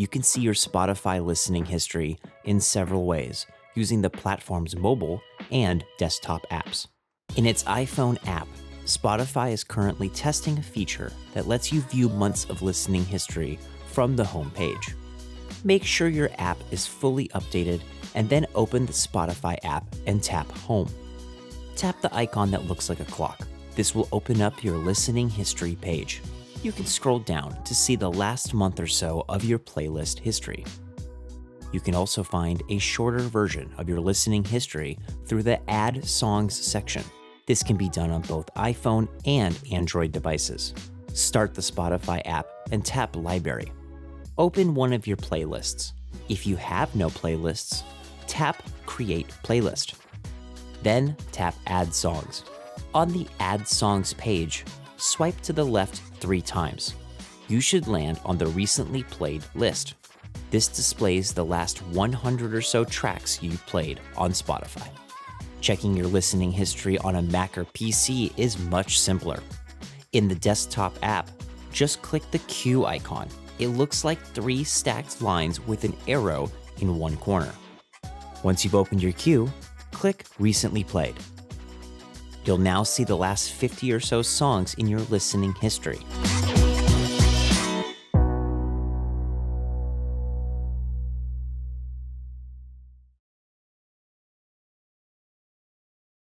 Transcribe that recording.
You can see your Spotify listening history in several ways using the platform's mobile and desktop apps. In its iPhone app, Spotify is currently testing a feature that lets you view months of listening history from the home page. Make sure your app is fully updated and then open the Spotify app and tap Home. Tap the icon that looks like a clock. This will open up your listening history page. You can scroll down to see the last month or so of your playlist history. You can also find a shorter version of your listening history through the Add Songs section. This can be done on both iPhone and Android devices. Start the Spotify app and tap Library. Open one of your playlists. If you have no playlists, tap Create Playlist. Then tap Add Songs. On the Add Songs page, swipe to the left three times. You should land on the recently played list. This displays the last 100 or so tracks you've played on Spotify. Checking your listening history on a Mac or PC is much simpler. In the desktop app, just click the queue icon. It looks like three stacked lines with an arrow in one corner. Once you've opened your queue, click Recently Played. You'll now see the last 50 or so songs in your listening history.